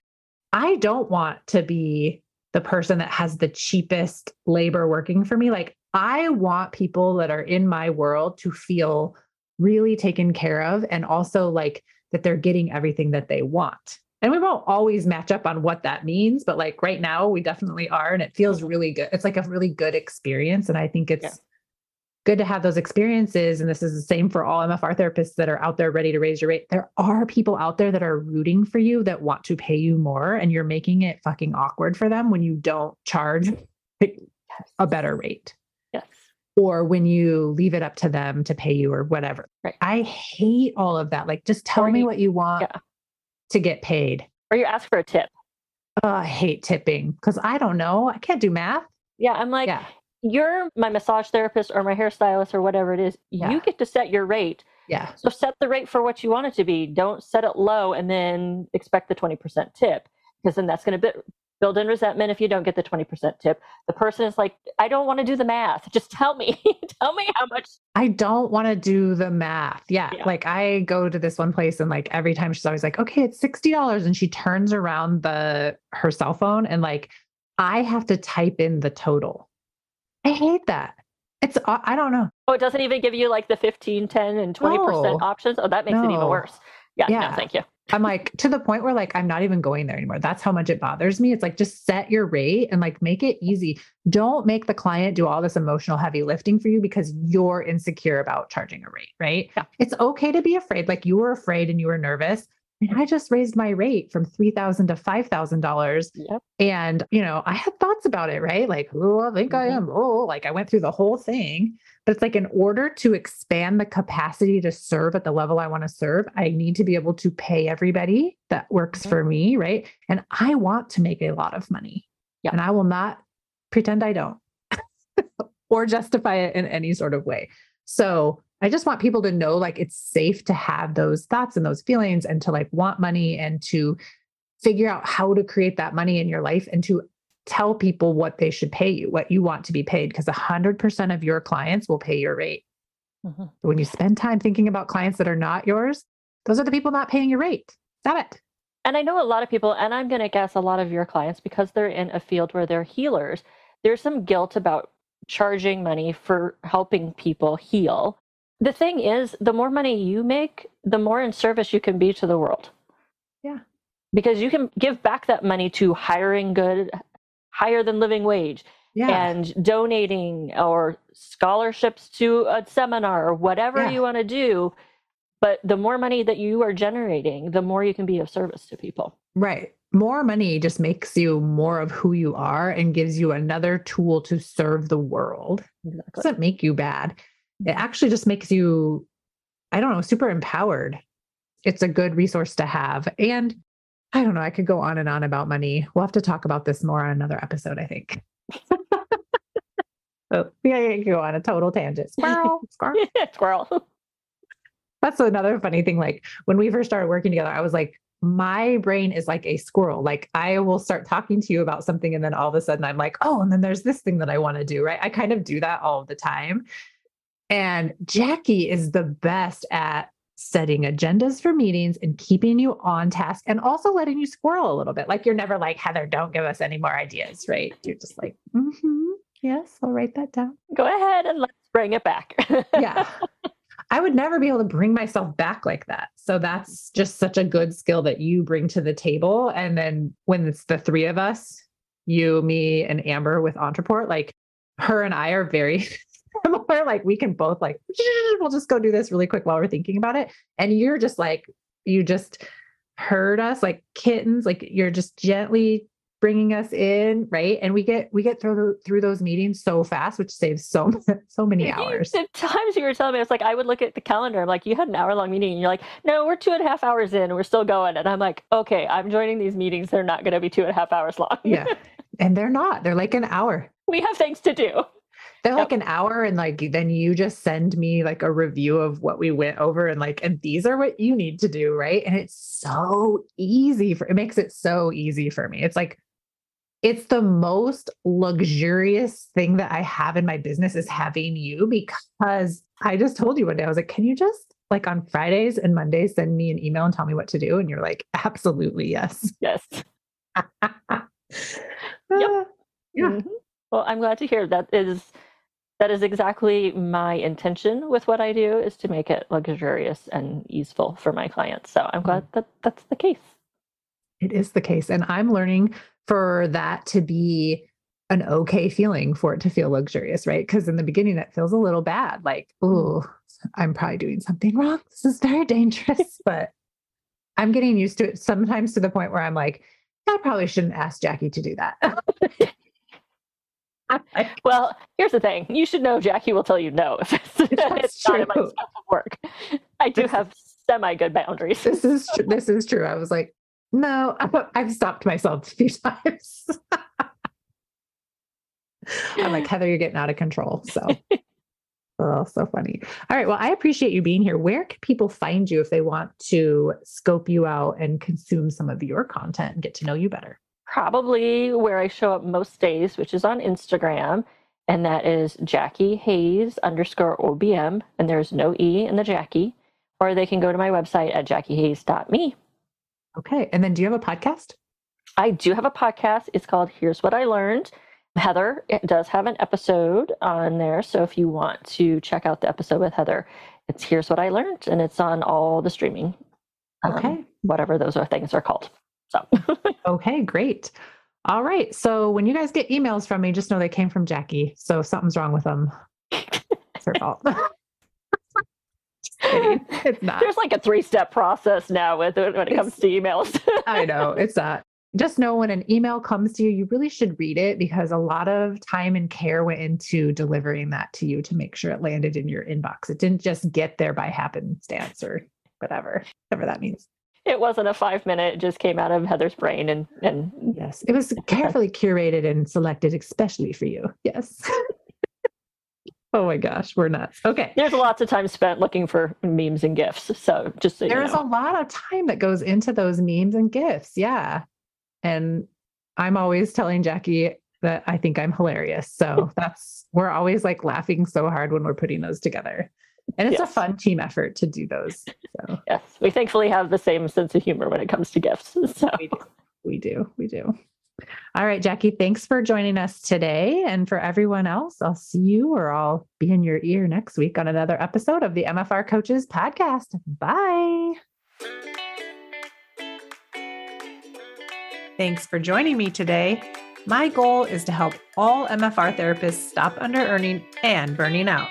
I don't want to be the person that has the cheapest labor working for me. Like, I want people that are in my world to feel really taken care of and also like that they're getting everything that they want. And we won't always match up on what that means, but like right now we definitely are. And it feels really good. It's like a really good experience. And I think it's yeah. good to have those experiences. And this is the same for all MFR therapists that are out there ready to raise your rate. There are people out there that are rooting for you that want to pay you more, and you're making it fucking awkward for them when you don't charge *laughs* a better rate or when you leave it up to them to pay you or whatever. Right. I hate all of that. Like, just tell or me you, what you want yeah. to get paid. Or you ask for a tip. Oh, I hate tipping because I don't know. I can't do math. Yeah. I'm like, yeah. you're my massage therapist or my hairstylist or whatever it is. Yeah. You get to set your rate. Yeah. So set the rate for what you want it to be. Don't set it low and then expect the 20% tip because then that's going to build in resentment if you don't get the 20% tip. The person is like, I don't want to do the math. Just tell me, *laughs* tell me how much. *laughs* I don't want to do the math. Yeah. yeah. Like I go to this one place and like every time she's always like, okay, it's $60. And she turns around the, her cell phone and like, I have to type in the total. I hate that. It's, uh, I don't know. Oh, it doesn't even give you like the 15, 10 and 20% no. options. Oh, that makes no. it even worse. Yeah, yeah. No, thank you. I'm like to the point where like I'm not even going there anymore. That's how much it bothers me. It's like just set your rate and like make it easy. Don't make the client do all this emotional heavy lifting for you because you're insecure about charging a rate, right? Yeah. It's okay to be afraid. Like you were afraid and you were nervous. I just raised my rate from three thousand to five thousand dollars. Yep. And you know, I had thoughts about it, right? Like, oh, I think mm-hmm. I am. Oh, like I went through the whole thing. But it's like in order to expand the capacity to serve at the level I want to serve, I need to be able to pay everybody that works mm-hmm. for me, right? And I want to make a lot of money. Yep. And I will not pretend I don't *laughs* or justify it in any sort of way. So I just want people to know like it's safe to have those thoughts and those feelings and to like want money and to figure out how to create that money in your life and to tell people what they should pay you, what you want to be paid, because 100% of your clients will pay your rate. Mm-hmm. When you spend time thinking about clients that are not yours, those are the people not paying your rate. Stop it. And I know a lot of people, and I'm going to guess a lot of your clients, because they're in a field where they're healers, there's some guilt about charging money for helping people heal the thing is, the more money you make, the more in service you can be to the world. Yeah. Because you can give back that money to hiring good, higher than living wage, yeah. and donating or scholarships to a seminar or whatever yeah. you want to do. But the more money that you are generating, the more you can be of service to people. Right. More money just makes you more of who you are and gives you another tool to serve the world. Exactly. Doesn't make you bad it actually just makes you, I don't know, super empowered. It's a good resource to have. And I don't know, I could go on and on about money. We'll have to talk about this more on another episode, I think. *laughs* oh, yeah, you can go on a total tangent. Squirrel, *laughs* squirrel. *laughs* squirrel. That's another funny thing. Like when we first started working together, I was like, my brain is like a squirrel. Like I will start talking to you about something, and then all of a sudden I'm like, oh, and then there's this thing that I want to do, right? I kind of do that all the time. And Jacki is the best at setting agendas for meetings and keeping you on task and also letting you squirrel a little bit. Like you're never like, Heather, don't give us any more ideas, right? You're just like, mm-hmm, yes, I'll write that down. Go ahead and let's bring it back. *laughs* yeah. I would never be able to bring myself back like that. So that's just such a good skill that you bring to the table. And then when it's the three of us, you, me, and Amber with Ontraport, like her and I are very *laughs* similar. Like we can both like, *laughs* we'll just go do this really quick while we're thinking about it. And you're just like, you just herd us like kittens, like you're just gently bringing us in right? And we get we get through through those meetings so fast which saves so *laughs* so many hours. The times you were telling me it's like i would look at the calendar i'm like you had an hour long meeting and you're like no we're two and a half hours in we're still going and i'm like okay i'm joining these meetings they're not going to be two and a half hours long. Yeah. And they're not they're like an hour. We have things to do They're like an hour and like then you just send me like a review of what we went over and like and these are what you need to do, right? And it's so easy for it makes it so easy for me. It's like it's the most luxurious thing that I have in my business is having you because I just told you one day I was like, "Can you just like on Fridays and Mondays send me an email and tell me what to do?" And you're like, "Absolutely, yes." Yes. *laughs* yep. Yeah. Mm-hmm. Well, I'm glad to hear that is that is exactly my intention with what I do is to make it luxurious and useful for my clients. So I'm glad that that's the case. It is the case. And I'm learning for that to be an okay feeling for it to feel luxurious, right? Because in the beginning, that feels a little bad. Like, oh, I'm probably doing something wrong. This is very dangerous. *laughs* but I'm getting used to it sometimes to the point where I'm like, I probably shouldn't ask Jacki to do that. *laughs* well, here's the thing. You should know Jacki will tell you no if it's, *laughs* it's not in my scope of work. I do have semi good boundaries. This is tr- this is true. I was like, no, I've stopped myself a few *laughs* times. I'm like, Heather, you're getting out of control. So *laughs* Oh, so funny. All right. Well, I appreciate you being here. Where can people find you if they want to scope you out and consume some of your content and get to know you better? Probably where I show up most days, which is on Instagram. And that is Jacki Hayes underscore OBM. And there's no E in the Jacki. Or they can go to my website at jackihayes.me. Okay. And then do you have a podcast? I do have a podcast. It's called Here's What I Learned. Heather does have an episode on there. So if you want to check out the episode with Heather, it's Here's What I Learned. And it's on all the streaming. Um, okay. Um, whatever those are things are called. So, *laughs* okay, great. All right. So when you guys get emails from me, just know they came from Jacki. So something's wrong with them. It's her fault. *laughs* it's not. There's like a three step process now with it when it it's, comes to emails. I *laughs* know it's not. Just know when an email comes to you, you really should read it because a lot of time and care went into delivering that to you to make sure it landed in your inbox. It didn't just get there by happenstance or whatever, whatever that means it wasn't a five minute, it just came out of Heather's brain and and yes, it was *laughs* carefully curated and selected especially for you. Yes. *laughs* oh my gosh, we're nuts. Okay. There's lots of time spent looking for memes and gifs. So just so there's know. a lot of time that goes into those memes and gifs. Yeah. And I'm always telling Jacki that I think I'm hilarious. So *laughs* that's we're always like laughing so hard when we're putting those together and it's yes. a fun team effort to do those. So. Yes, we thankfully have the same sense of humor when it comes to gifts. *laughs* So. We do. We do. We do. All right, Jacki, thanks for joining us today. And for everyone else, I'll see you or I'll be in your ear next week on another episode of the MFR Coaches Podcast. Bye. Thanks for joining me today. My goal is to help all MFR therapists stop under earning and burning out.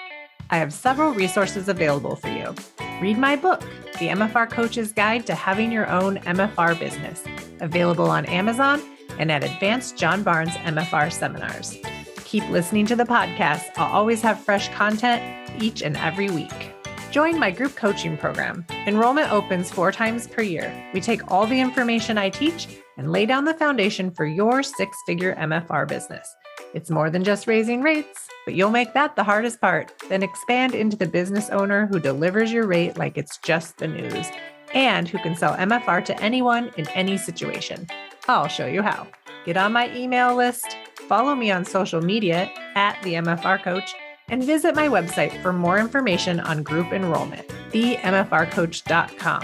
I have several resources available for you. Read my book, The MFR Coach's Guide to Having Your Own MFR Business, available on Amazon and at Advanced John Barnes MFR seminars. Keep listening to the podcast. I'll always have fresh content each and every week. Join my group coaching program. Enrollment opens four times per year. We take all the information I teach and lay down the foundation for your six figure MFR business. It's more than just raising rates, but you'll make that the hardest part. Then expand into the business owner who delivers your rate like it's just the news and who can sell MFR to anyone in any situation. I'll show you how. Get on my email list, follow me on social media at the MFR Coach, and visit my website for more information on group enrollment, themfrcoach.com.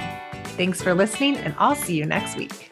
Thanks for listening, and I'll see you next week.